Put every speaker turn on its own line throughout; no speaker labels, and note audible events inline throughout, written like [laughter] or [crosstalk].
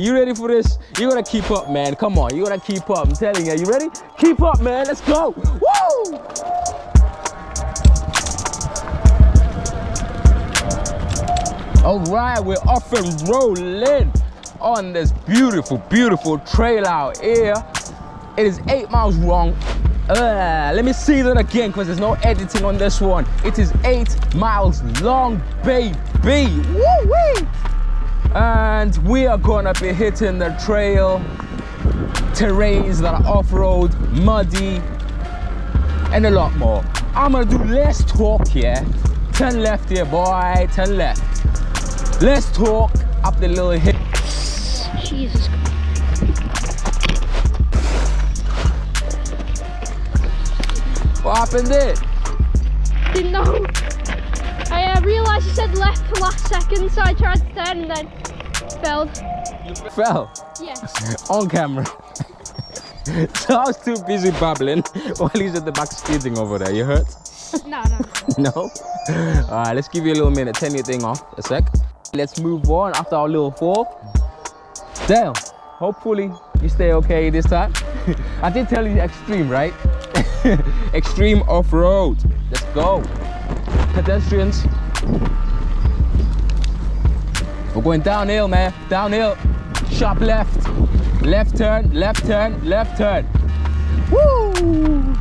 You ready for this? You gotta keep up, man. Come on, you gotta keep up. I'm telling you, you ready? Keep up, man. Let's go. Woo! All right, we're off and rolling on this beautiful, beautiful trail out here. It is eight miles long. Uh, let me see that again because there's no editing on this one. It is eight miles long, baby. Woo-wee! And we are gonna be hitting the trail, terrains that are off-road, muddy, and a lot more. I'm gonna do less talk here. Turn left here, boy, turn left. Let's talk up the little hill.
Jesus Christ.
What happened there?
Didn't know. I realised you said left for last second, so I tried to turn and then failed.
Fell
Yes. [laughs]
on camera. [laughs] so I was too busy babbling [laughs] while he's at the back speeding over there. You hurt?
no, no.
No? All right, let's give you a little minute. Turn your thing off a sec. Let's move on after our little fall. Damn, hopefully you stay okay this time. I did tell you extreme, right? extreme off-road. Let's go. Pedestrians. We're going downhill, man. Downhill. Sharp left. Left turn, left turn, left turn. Woo!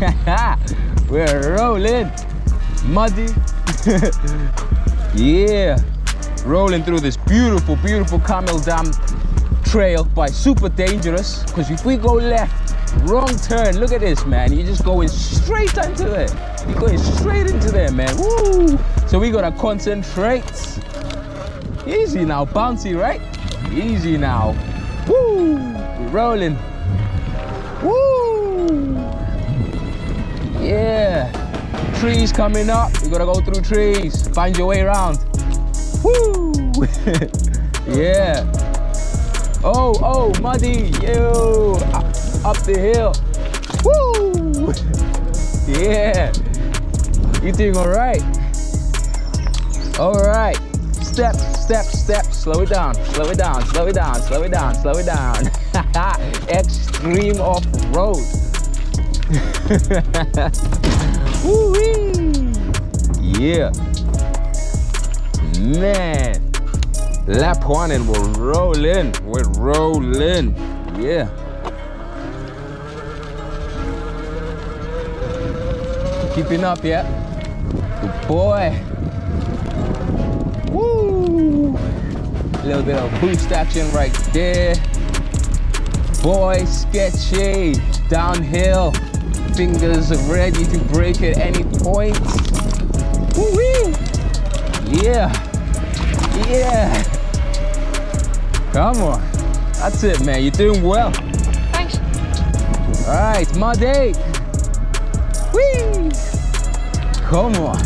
[laughs] We're rolling. Muddy. [laughs] yeah. Rolling through this beautiful, beautiful Carr Mill Dam trail, but super dangerous. Because if we go left, wrong turn, look at this, man. You're just going straight into there. You're going straight into there, man. Woo! So we gotta concentrate. Easy now, bouncy, right? Easy now. Woo! We're rolling. Woo! Yeah. Trees coming up. You gotta go through trees. Find your way around. Woo! [laughs] yeah. Oh, oh, muddy. Yo. Up, the hill. Woo! yeah. You doing all right? All right. Step, step, step. Slow it down. Slow it down. Slow it down. Slow it down. Slow it down. [laughs] Extreme off road. [laughs] Woo-wee. Yeah. Man. Lap one and we're rolling. We're rolling. Yeah. Keeping up, yeah. Good boy. Woo! A little bit of boost action right there. Boy, sketchy. Downhill. Fingers ready to break at any point. Woo-wee! Yeah. Yeah. Come on. That's it, man. You're doing well.
Thanks.
All right, Muddy. Whee! Come on.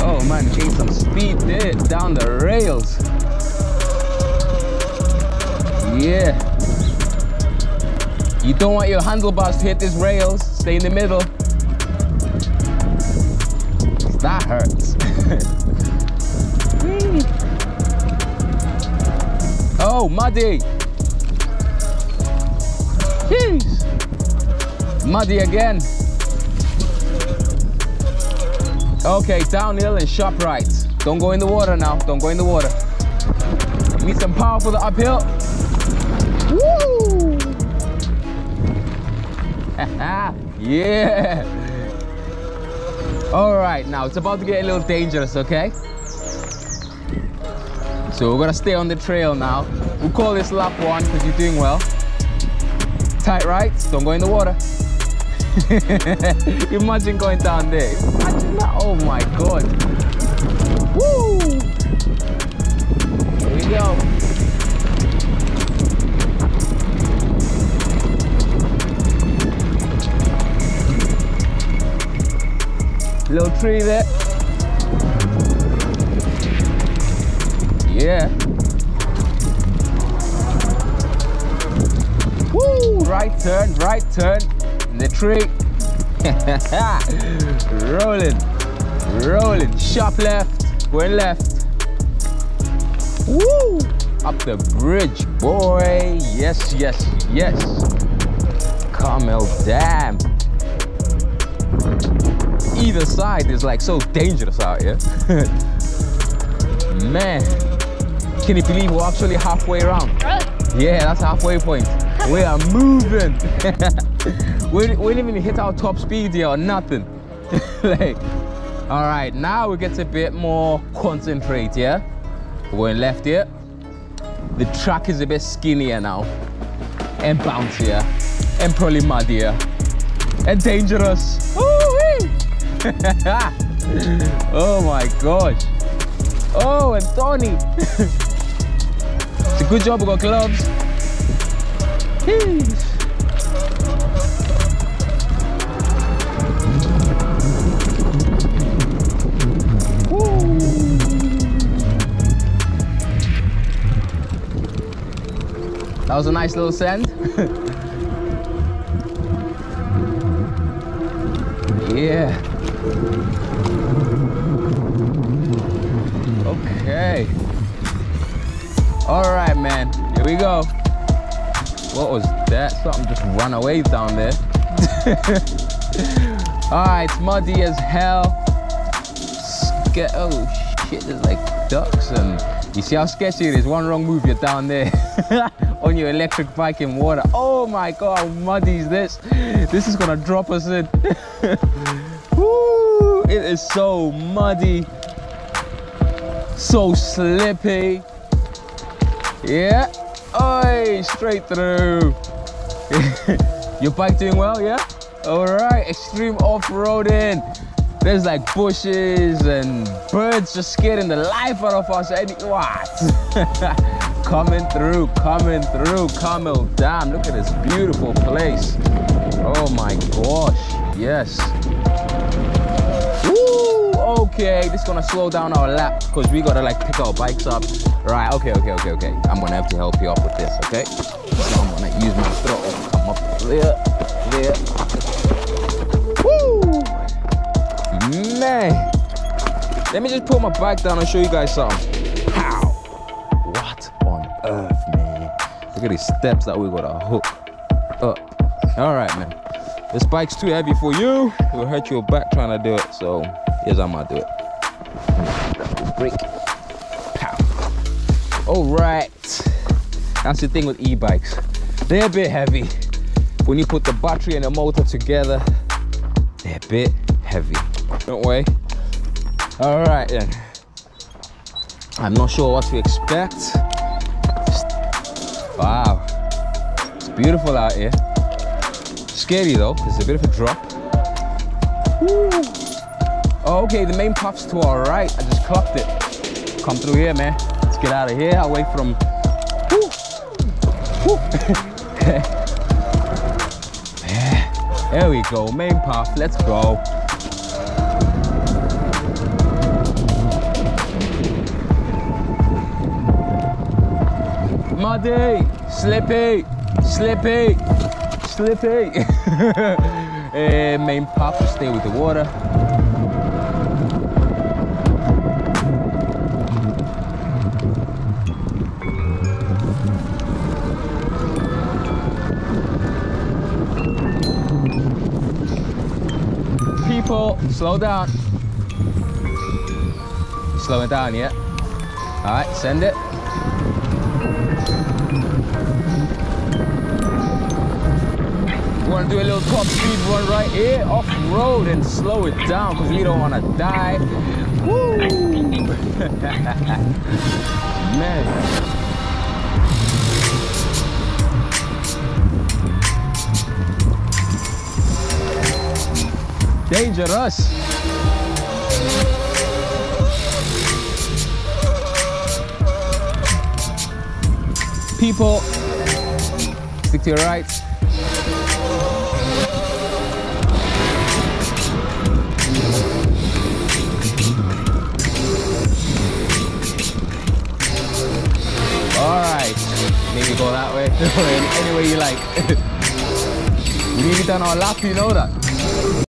Oh man, gain some speed there down the rails. Yeah. You don't want your handlebars to hit these rails. Stay in the middle. That hurts. [laughs] Oh, muddy. Jeez. Muddy again. Okay, downhill and sharp right. Don't go in the water now. Don't go in the water. Need some power for the uphill. Woo! [laughs] yeah. All right, now it's about to get a little dangerous, okay? So we're gonna stay on the trail now. We'll call this lap one because you're doing well. Tight right, don't go in the water. [laughs] Imagine going down there. Imagine that. Oh my god. Woo! Here we go. Little tree there. Yeah. Woo! Right turn, right turn. The tree. [laughs] rolling, rolling. Sharp left, going left. Woo! up the bridge, boy. Yes, yes, yes. Carr Mill Dam. Either side is like so dangerous out here. [laughs] Man, can you believe we're actually halfway around?
Really?
Yeah, that's halfway point. [laughs] we are moving. [laughs] we, we didn't even hit our top speed here or nothing. [laughs] like, all right, now we get a bit more concentrate, yeah? We're left here. The track is a bit skinnier now. And bouncier. And probably muddier. And dangerous. [laughs] Oh my gosh. Oh, and Tony. it's a good job we got gloves. Jeez. Was a nice little send. [laughs] yeah. Okay. All right, man. Here we go. What was that? Something just ran away down there. [laughs] All right, it's muddy as hell. Ske oh shit, there's like ducks and you see how sketchy it is. One wrong move, you're down there [laughs] on your electric bike in water. Oh my God, how muddy is this? This is gonna drop us in. [laughs] Woo, it is so muddy, so slippy. Yeah, oi, straight through. [laughs] your bike doing well, yeah? All right, extreme off-roading. There's like bushes and birds just scaring the life out of us. Any what? [laughs] coming through, coming through, Carr Mill Dam. Look at this beautiful place. Oh my gosh, yes. Woo, okay, this is gonna slow down our lap because we gotta like pick our bikes up. Right, okay, okay, okay, okay. I'm gonna have to help you up with this, okay? So I'm gonna use my throttle. Come up there, there. Man. Let me just put my bike down and show you guys something. How? What on earth, man? Look at these steps that we gotta hook up. All right, man. This bike's too heavy for you. It will hurt your back trying to do it. So here's how I'm gonna do it. Brake. Pow. All right. That's the thing with e-bikes. They're a bit heavy. When you put the battery and the motor together, they're a bit heavy. Don't worry. All right then. I'm not sure what to expect. Wow. It's beautiful out here. Scary though, there's a bit of a drop. Oh, okay, the main path's to our right. I just clocked it. Come through here, man. Let's get out of here, away from... Woo. [laughs] There we go, main path, let's go. Muddy, slippy, slippy, slippy. uh, [laughs] main path stay with the water. People, slow down. Slow it down, yeah? All right, send it. We want to do a little top speed run right here off road and slow it down because we don't want to die. Woo! [laughs] Man. Dangerous. People, stick to your right. Maybe go that way, [laughs] any way you like. [laughs] we need it done our lap, you know that.